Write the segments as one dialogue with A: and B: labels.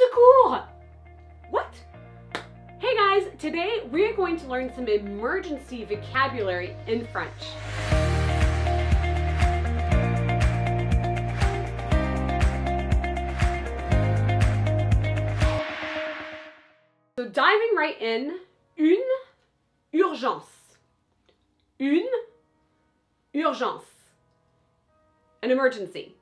A: secours! What? Hey guys, today we're going to learn some emergency vocabulary in French. So diving right in, une urgence. Une urgence. An emergency.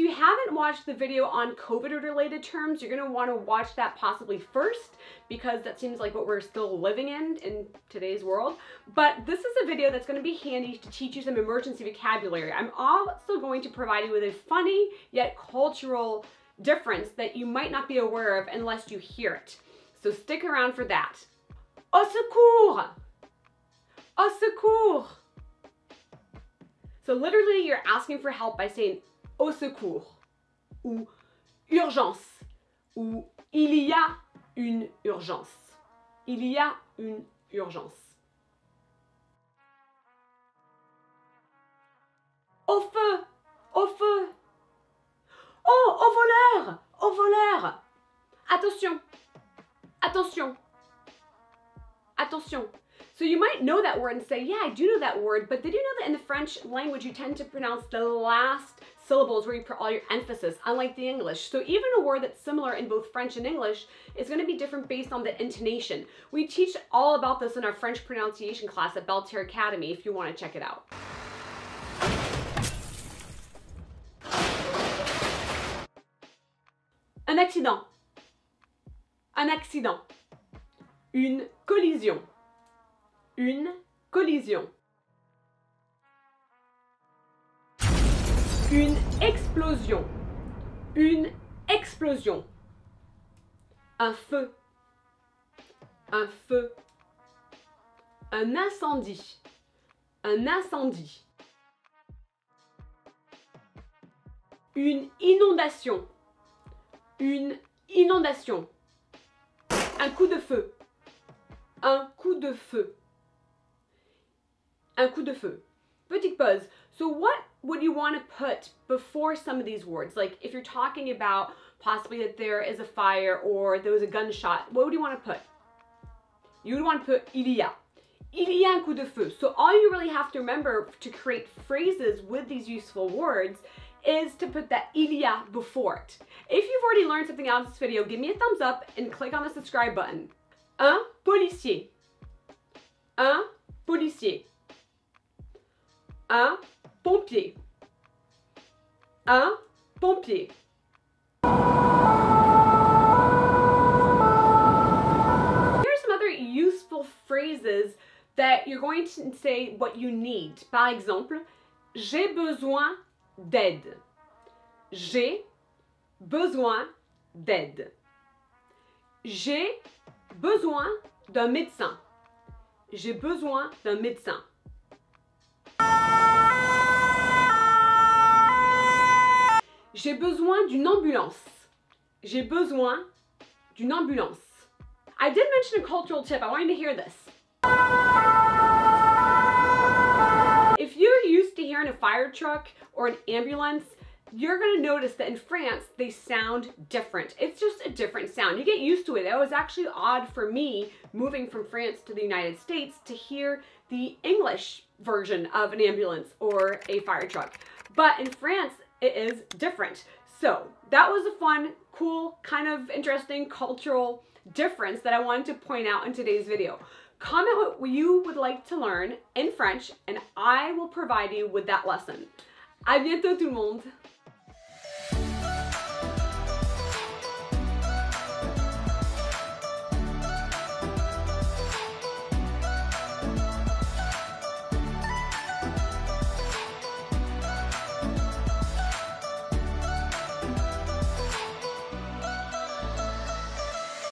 A: If you haven't watched the video on COVID related terms, you're going to want to watch that possibly first because that seems like what we're still living in in today's world. But this is a video that's going to be handy to teach you some emergency vocabulary. I'm also going to provide you with a funny yet cultural difference that you might not be aware of unless you hear it. So stick around for that. Au secours! Au secours! So literally you're asking for help by saying au secours ou urgence ou il y a une urgence. Il y a une urgence. Au feu, au feu. Oh, au voleur, au voleur. Attention, attention, attention. So you might know that word and say, yeah, I do know that word, but did you know that in the French language you tend to pronounce the last syllables where you put all your emphasis, unlike the English. So even a word that's similar in both French and English is going to be different based on the intonation. We teach all about this in our French pronunciation class at Belle Terre Academy if you want to check it out. Un accident. Un accident. Une collision. Une collision. Une explosion. Une explosion. Un feu. Un feu. Un incendie. Un incendie. Une inondation. Une inondation. Un coup de feu. Un coup de feu. Un coup de feu. Petite pause. So what would you want to put before some of these words? Like if you're talking about possibly that there is a fire or there was a gunshot, what would you want to put? You would want to put il y a. Il y a un coup de feu. So all you really have to remember to create phrases with these useful words is to put that il y a before it. If you've already learned something out of this video, give me a thumbs up and click on the subscribe button. Un policier. Un policier. Un pompier. Un pompier. Here's some other useful phrases that you're going to say what you need. Par exemple, j'ai besoin d'aide. J'ai besoin d'aide. J'ai besoin d'un médecin. J'ai besoin d'un médecin. J'ai besoin d'une ambulance. J'ai besoin d'une ambulance. I did mention a cultural tip. I want you to hear this. If you're used to hearing a fire truck or an ambulance, you're gonna notice that in France, they sound different. It's just a different sound. You get used to it. It was actually odd for me moving from France to the United States to hear the English version of an ambulance or a fire truck. But in France, it is different. So that was a fun, cool, kind of interesting cultural difference that I wanted to point out in today's video. Comment what you would like to learn in French and I will provide you with that lesson. À bientôt tout le monde!